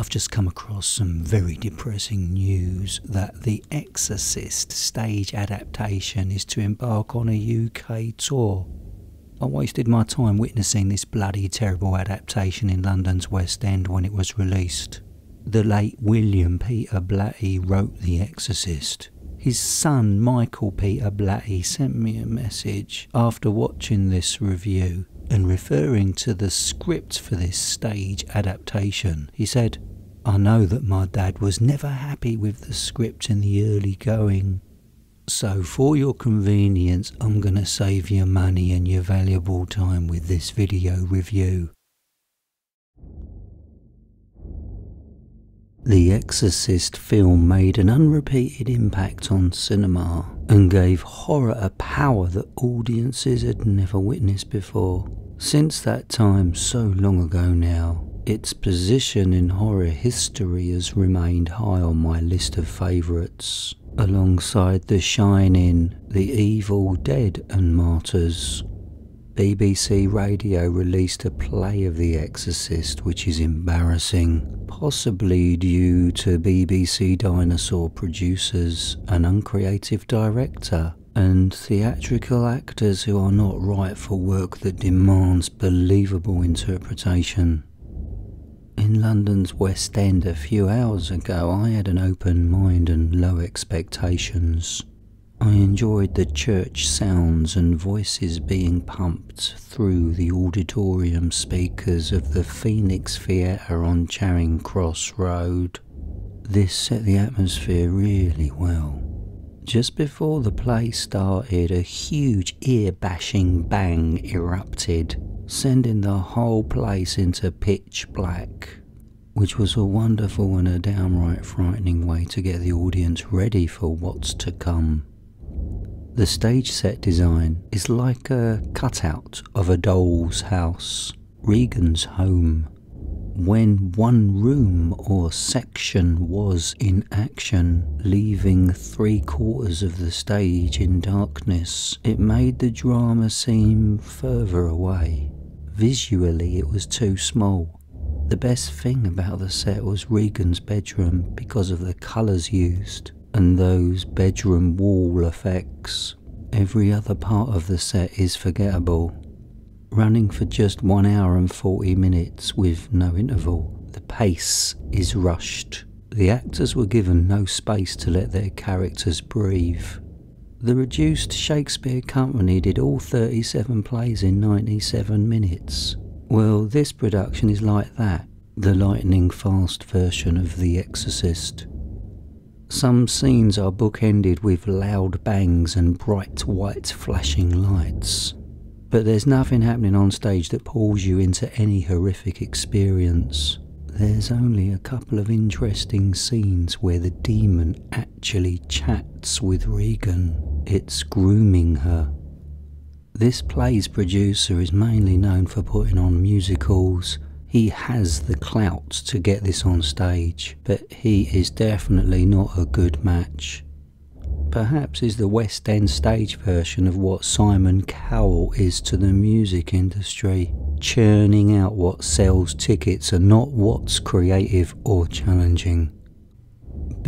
I've just come across some very depressing news that The Exorcist stage adaptation is to embark on a UK tour. I wasted my time witnessing this bloody terrible adaptation in London's West End when it was released. The late William Peter Blatty wrote The Exorcist. His son Michael Peter Blatty sent me a message after watching this review and referring to the script for this stage adaptation. He said, I know that my dad was never happy with the script in the early going. So, for your convenience, I'm going to save your money and your valuable time with this video review. The Exorcist film made an unrepeated impact on cinema and gave horror a power that audiences had never witnessed before. Since that time, so long ago now, its position in horror history has remained high on my list of favourites, alongside The Shining, The Evil Dead, and Martyrs. BBC Radio released a play of The Exorcist, which is embarrassing, possibly due to BBC Dinosaur producers, an uncreative director, and theatrical actors who are not right for work that demands believable interpretation. In London's West End a few hours ago, I had an open mind and low expectations. I enjoyed the church sounds and voices being pumped through the auditorium speakers of the Phoenix Theatre on Charing Cross Road. This set the atmosphere really well. Just before the play started, a huge ear bashing bang erupted sending the whole place into pitch black, which was a wonderful and a downright frightening way to get the audience ready for what's to come. The stage set design is like a cutout of a doll's house, Regan's home, when one room or section was in action, leaving three quarters of the stage in darkness, it made the drama seem further away. Visually, it was too small. The best thing about the set was Regan's bedroom because of the colours used and those bedroom wall effects. Every other part of the set is forgettable. Running for just 1 hour and 40 minutes with no interval, the pace is rushed. The actors were given no space to let their characters breathe. The reduced Shakespeare Company did all 37 plays in 97 minutes. Well, this production is like that, the lightning fast version of The Exorcist. Some scenes are bookended with loud bangs and bright white flashing lights. But there's nothing happening on stage that pulls you into any horrific experience. There's only a couple of interesting scenes where the demon actually chats with Regan. It's grooming her. This play's producer is mainly known for putting on musicals. He has the clout to get this on stage, but he is definitely not a good match. Perhaps is the West End stage version of what Simon Cowell is to the music industry churning out what sells tickets and not what's creative or challenging.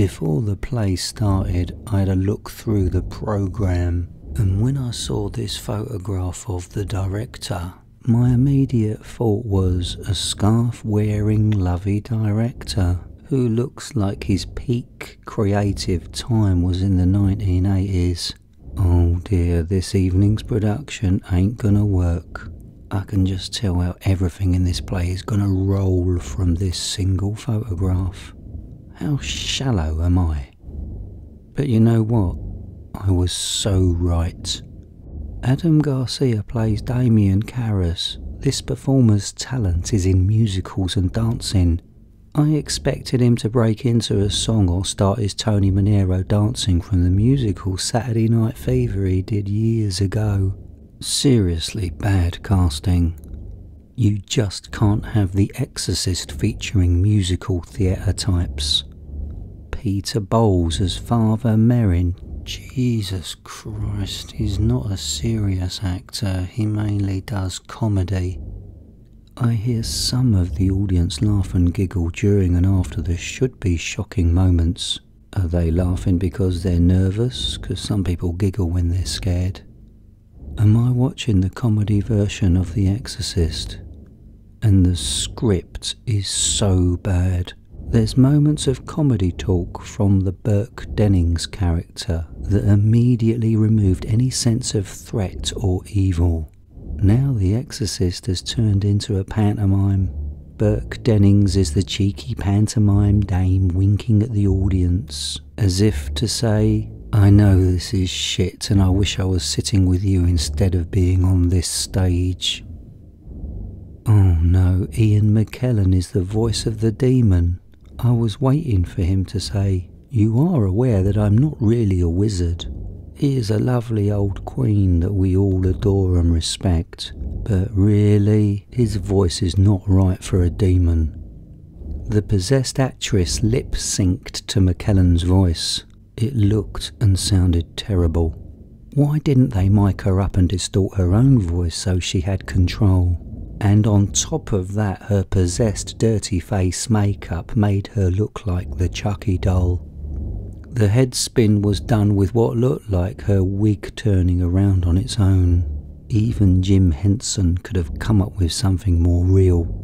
Before the play started, I had a look through the programme, and when I saw this photograph of the director, my immediate thought was a scarf wearing lovey director who looks like his peak creative time was in the 1980s. Oh dear, this evening's production ain't gonna work. I can just tell how everything in this play is to roll from this single photograph. How shallow am I? But you know what? I was so right. Adam Garcia plays Damien Karras. This performer's talent is in musicals and dancing. I expected him to break into a song or start his Tony Manero dancing from the musical Saturday Night Fever he did years ago. Seriously bad casting. You just can't have The Exorcist featuring musical theatre types. Peter Bowles as Father Merrin. Jesus Christ, he's not a serious actor, he mainly does comedy. I hear some of the audience laugh and giggle during and after the should be shocking moments. Are they laughing because they're nervous? Because some people giggle when they're scared. Am I watching the comedy version of The Exorcist? And the script is so bad. There's moments of comedy talk from the Burke Dennings character that immediately removed any sense of threat or evil. Now The Exorcist has turned into a pantomime. Burke Dennings is the cheeky pantomime dame winking at the audience, as if to say, I know this is shit and I wish I was sitting with you instead of being on this stage. Oh no, Ian McKellen is the voice of the demon. I was waiting for him to say, You are aware that I'm not really a wizard. He is a lovely old queen that we all adore and respect, but really, his voice is not right for a demon. The possessed actress lip synced to McKellen's voice. It looked and sounded terrible. Why didn't they mic her up and distort her own voice so she had control? And on top of that, her possessed dirty face makeup made her look like the Chucky doll. The head spin was done with what looked like her wig turning around on its own. Even Jim Henson could have come up with something more real.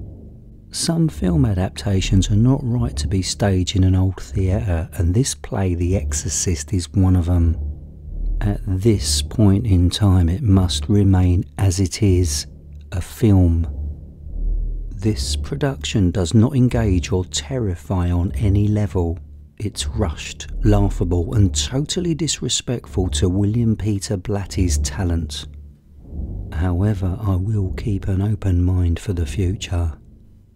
Some film adaptations are not right to be staged in an old theatre, and this play, The Exorcist, is one of them. At this point in time, it must remain as it is a film. This production does not engage or terrify on any level. It's rushed, laughable, and totally disrespectful to William Peter Blatty's talent. However, I will keep an open mind for the future.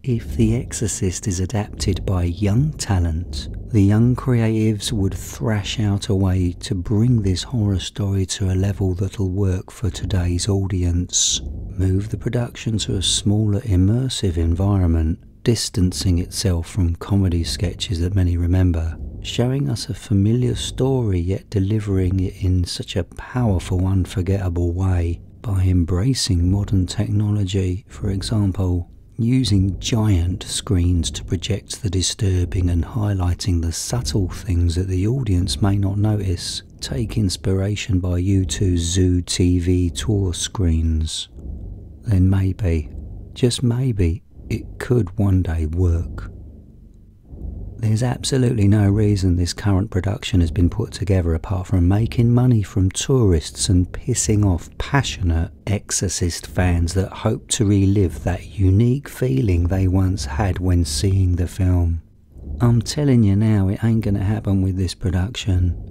If The Exorcist is adapted by young talent, the young creatives would thrash out a way to bring this horror story to a level that'll work for today's audience. Move the production to a smaller, immersive environment distancing itself from comedy sketches that many remember, showing us a familiar story yet delivering it in such a powerful, unforgettable way by embracing modern technology, for example, using giant screens to project the disturbing and highlighting the subtle things that the audience may not notice. Take inspiration by U2's Zoo TV tour screens. Then maybe, just maybe, it could one day work. There's absolutely no reason this current production has been put together apart from making money from tourists and pissing off passionate Exorcist fans that hope to relive that unique feeling they once had when seeing the film. I'm telling you now, it ain't gonna happen with this production.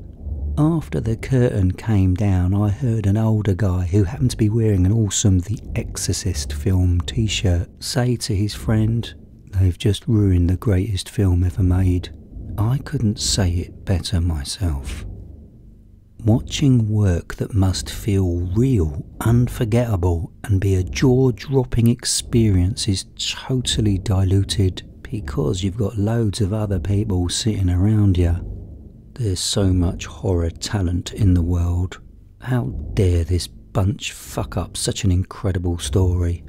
After the curtain came down, I heard an older guy who happened to be wearing an awesome The Exorcist film t shirt say to his friend, They've just ruined the greatest film ever made. I couldn't say it better myself. Watching work that must feel real, unforgettable, and be a jaw dropping experience is totally diluted because you've got loads of other people sitting around you. There's so much horror talent in the world. How dare this bunch fuck up such an incredible story?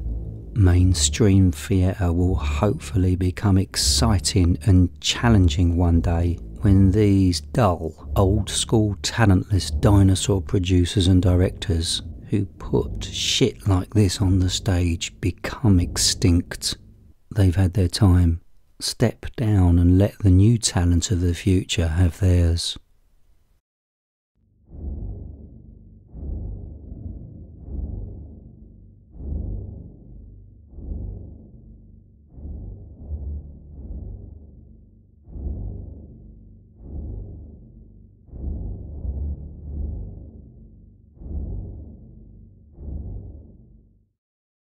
Mainstream theatre will hopefully become exciting and challenging one day when these dull, old school, talentless dinosaur producers and directors who put shit like this on the stage become extinct. They've had their time step down and let the new talent of the future have theirs.